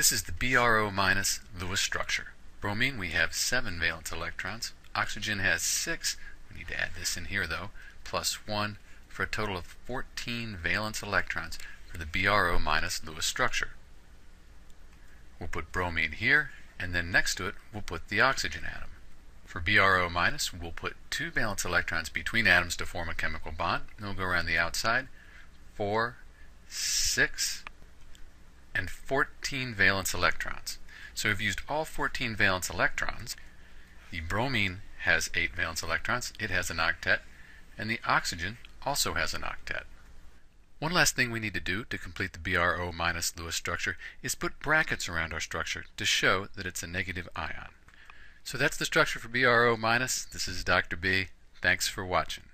This is the BRO minus Lewis structure. Bromine, we have 7 valence electrons. Oxygen has 6. We need to add this in here though, plus 1 for a total of 14 valence electrons for the BRO minus Lewis structure. We'll put bromine here, and then next to it we'll put the oxygen atom. For BRO minus, we'll put two valence electrons between atoms to form a chemical bond. They'll go around the outside. 4, 6, and 14 valence electrons. So we've used all 14 valence electrons. The bromine has 8 valence electrons, it has an octet, and the oxygen also has an octet. One last thing we need to do to complete the BRO minus Lewis structure is put brackets around our structure to show that it's a negative ion. So that's the structure for BRO minus. This is Dr. B. Thanks for watching.